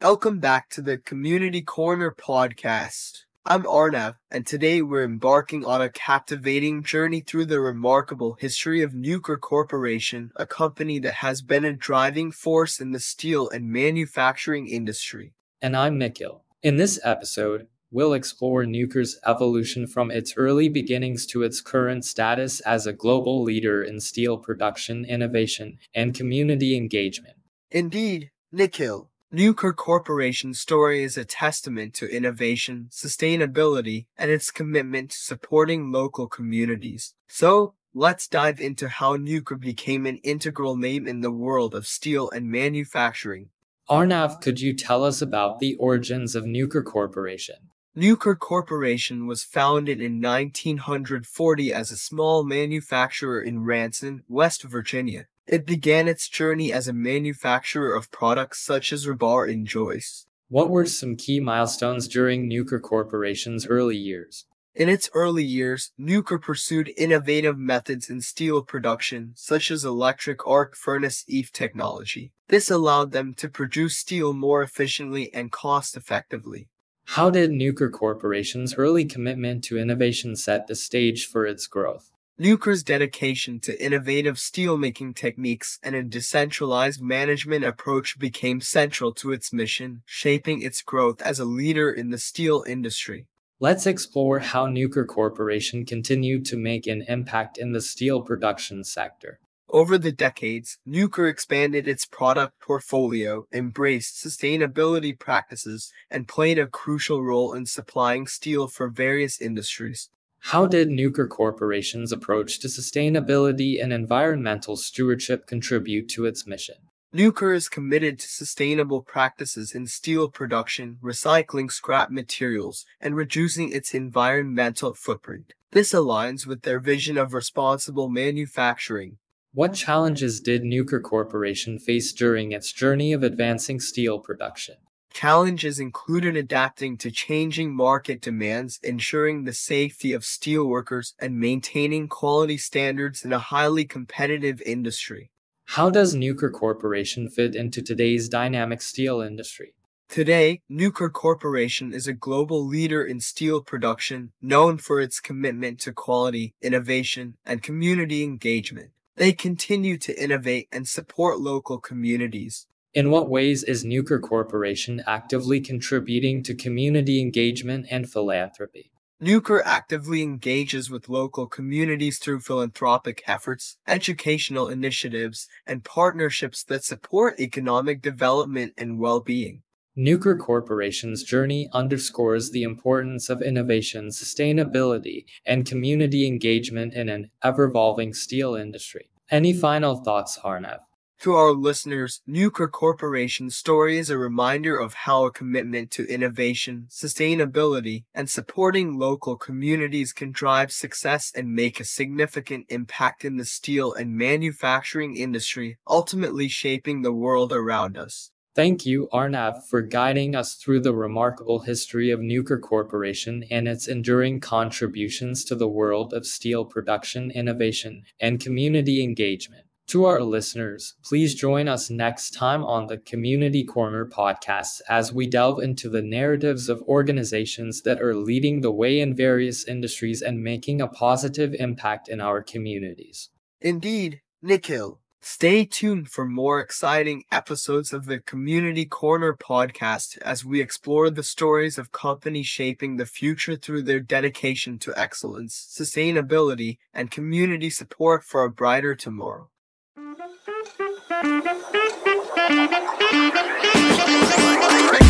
Welcome back to the Community Corner podcast. I'm Arnav, and today we're embarking on a captivating journey through the remarkable history of Nucor Corporation, a company that has been a driving force in the steel and manufacturing industry. And I'm Nikhil. In this episode, we'll explore Nucor's evolution from its early beginnings to its current status as a global leader in steel production, innovation, and community engagement. Indeed, Nikhil, Nucor Corporation's story is a testament to innovation, sustainability, and its commitment to supporting local communities. So, let's dive into how Nucor became an integral name in the world of steel and manufacturing. Arnav, could you tell us about the origins of Nucor Corporation? Nucor Corporation was founded in 1940 as a small manufacturer in Ranson, West Virginia. It began its journey as a manufacturer of products such as rebar and joists. What were some key milestones during Nucor Corporation's early years? In its early years, Nucor pursued innovative methods in steel production, such as electric arc furnace EAF technology. This allowed them to produce steel more efficiently and cost effectively. How did Nucor Corporation's early commitment to innovation set the stage for its growth? Nucor's dedication to innovative steelmaking techniques and a decentralized management approach became central to its mission, shaping its growth as a leader in the steel industry. Let's explore how Nucor Corporation continued to make an impact in the steel production sector. Over the decades, Nucor expanded its product portfolio, embraced sustainability practices, and played a crucial role in supplying steel for various industries. How did Nucor Corporation's approach to sustainability and environmental stewardship contribute to its mission? Nucor is committed to sustainable practices in steel production, recycling scrap materials, and reducing its environmental footprint. This aligns with their vision of responsible manufacturing. What challenges did Nucor Corporation face during its journey of advancing steel production? Challenges included adapting to changing market demands, ensuring the safety of steelworkers, and maintaining quality standards in a highly competitive industry. How does Nucor Corporation fit into today's dynamic steel industry? Today, Nucor Corporation is a global leader in steel production, known for its commitment to quality, innovation, and community engagement. They continue to innovate and support local communities, in what ways is Nucor Corporation actively contributing to community engagement and philanthropy? Nucor actively engages with local communities through philanthropic efforts, educational initiatives, and partnerships that support economic development and well-being. Nucor Corporation's journey underscores the importance of innovation, sustainability, and community engagement in an ever-evolving steel industry. Any final thoughts, Arnav? To our listeners, Nucor Corporation's story is a reminder of how a commitment to innovation, sustainability, and supporting local communities can drive success and make a significant impact in the steel and manufacturing industry, ultimately shaping the world around us. Thank you, Arnav, for guiding us through the remarkable history of Nucor Corporation and its enduring contributions to the world of steel production, innovation, and community engagement. To our listeners, please join us next time on the Community Corner podcast as we delve into the narratives of organizations that are leading the way in various industries and making a positive impact in our communities. Indeed, Nikhil. Stay tuned for more exciting episodes of the Community Corner podcast as we explore the stories of companies shaping the future through their dedication to excellence, sustainability, and community support for a brighter tomorrow. Thank you.